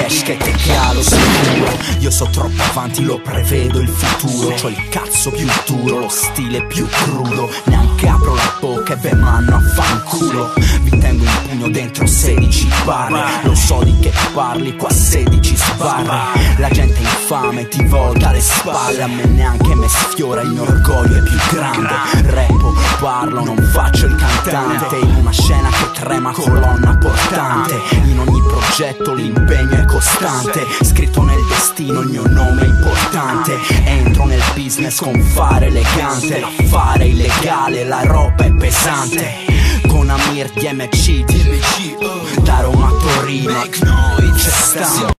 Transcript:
cash che te calo sicuro Io so troppo avanti, lo prevedo il futuro. C'ho il cazzo più duro, lo stile più crudo. Neanche apro la bocca e ve manno a fanculo Vi tengo in pugno dentro 16 barre. Lo so di che parli, qua 16 sbarre. La gente infame ti volta le spalle. A me neanche me sfiora, il mio orgoglio è più grande. Rappo, parlo, non faccio il cantante. In una scena che trema colonna portante. In ogni progetto l'impegno è costante. Scritto nel destino il mio nome è importante. Entro nel business con fare elegante L'affare illegale, la roba è pesante. Con Amir DMC, da Roma a Torino C'è sta